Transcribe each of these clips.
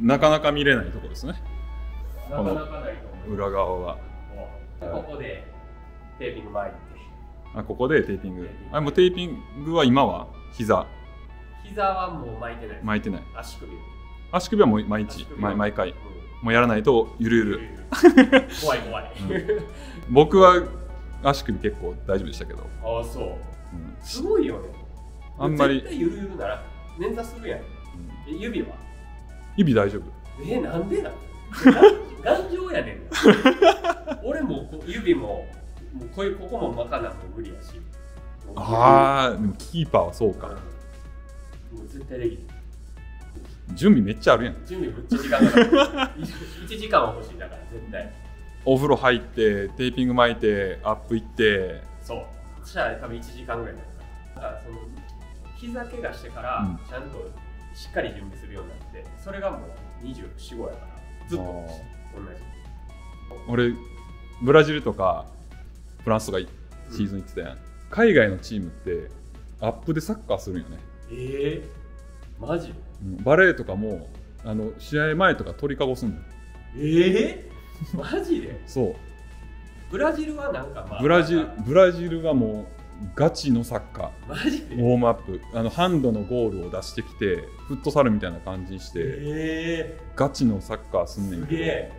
なかなか見れないところですね。なかなかないと思う。裏側がここでテーピング巻いて、あここでテーピング。あもうテーピングは今は？膝。膝はもう巻いてない。巻いてない。足首。足首はもう毎日毎毎回。うん。もうやらないとゆるゆる。怖い怖い。僕は足首結構大丈夫でしたけど、ああ、そう。うん。すごいよね。あんまり。ゆるゆるなら、捻挫するやん。え指は？指大丈夫？えなんでなん？頑丈やねん。俺も指ももうこういうここも巻かなも無理やし。ああでもキーパーはそううん。かもう絶対できる準備めっちゃあるやん。準備むっちゃ時間かかる。1時間は欲しいだから絶対。お風呂入ってテーピング巻いてアップ行って。そう。そしたら多分1時間ぐらいになるから。だからその膝怪我してからうん。ちゃんとしっかり準備するようになってそれがもう245やからずっと。同じ俺ブラジルとかフランスとかシーズン行ってたやん、海外のチームってアップでサッカーするんよね、ええマジ？うん。バレーとかもあの試合前とか鳥かごすんのよええマジで？そう。ブラジルはなんかまあブラジルブラジルはもうガチのサッカー。ウォームアップ。あのハンドのゴールを出してきてフットサルみたいな感じにしてえ。ガチのサッカーすんねえんけ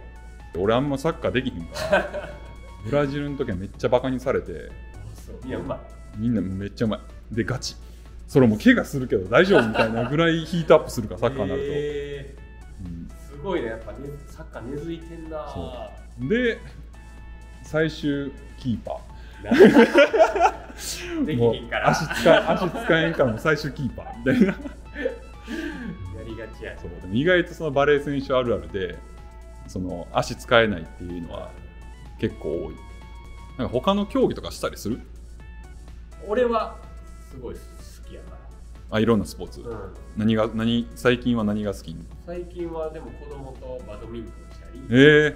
ど。俺あんまサッカーできひんから。ブラジルの時はめっちゃバカにされて。いやうまい。みんなめっちゃうまい。でガチ。それも怪我するけど大丈夫みたいなぐらいヒートアップするからサッカーになると、え。うん。ーすごいね。やっぱねサッカー根付いてんな。そで最終キーパでーもう足使え足使えんからもう最終キーパー。みたいなやりがちや。そうでも意外とそのバレー選手あるあるでその足使えないっていうのは結構多い。なんか他の競技とかしたりする？俺はすごい好きやかあいろんなスポーツ、ら、うん、何が何最近は何が好き？最近はでも子供とバドミントンしたり、ええ。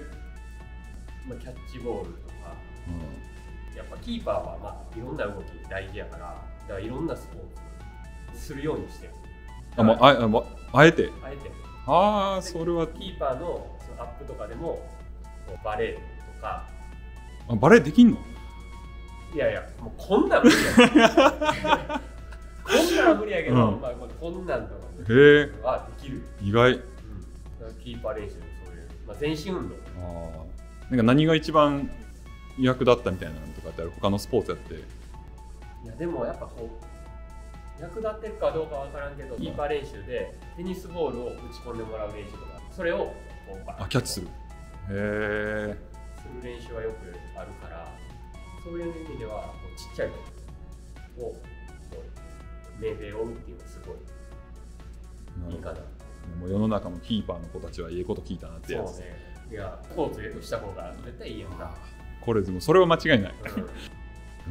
まあ、キャッチボールとかやっぱキーパーはまあいろんな動き大事やからだからいろんなスポーツするようにしてる。あもうああもうあえて？あえて。ああそれは。キーパーのそのアップとかでもバレーとか。あバレーできんの？いやいやもうこんなん無理や こんなんは無理やけど、うん。まあ、こんなんとかはできる、意外。うん、キーパー練習もそういう、まあ、全身運動。あー。なんか何が一番役立ったみたいなのとかってある？他のスポーツやって。いやでもやっぱこう役立ってるかどうかわからんけど、キーパー練習でテニスボールを打ち込んでもらう練習とかそれをこうあキャッチする。へえする練習はよくあるからそういう意味ではこうちっちゃい子を命令を追うっていうのはすごいいいかな。もう世の中のキーパーの子たちはいいこと聞いたなってやつ、そうね。いやスポーツした方が絶対いいよな、これでもそれは間違いない。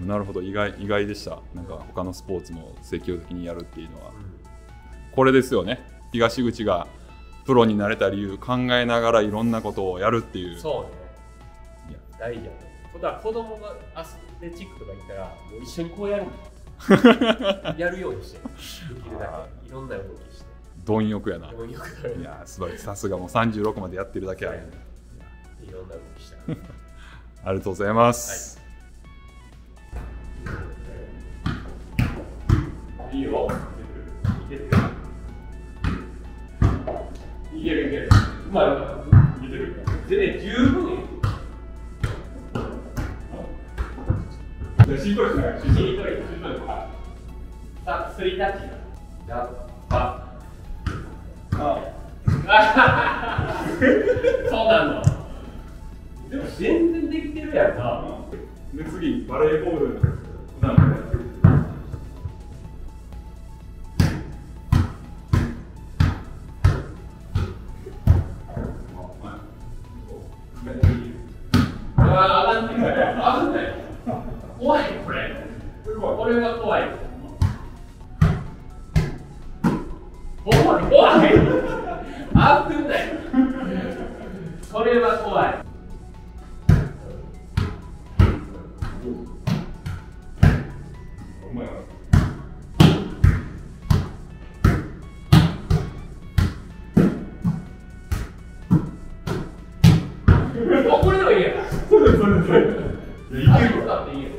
なるほど。意外意外でした。なんか他のスポーツも積極的にやるっていうのは。これですよね。東口がプロになれた理由考えながらいろんなことをやるっていう。そうね。いや。大事やと。だ子供がアスレチックとか行ったらもう一緒にこうやるの やるようにしてできるだけいろんな動きして。貪欲やな。でもよくなるいや素晴らしい。さすがもう36までやってるだけある、はいいろんな動きした ありがとうございます、い。いよ。いいける。いける。いける。うまいける。でね十分しりとりしないしりとりしりとりさあスリータッチやっぱそうなのでも全然できてるやんなで次バレーボール普段からやってるああ、上がってくる。危ない。怖い、これ。これは怖い。怖い、怖い。危ない。これは怖い。これでもいいやん。それそれそれいける使っていいやん。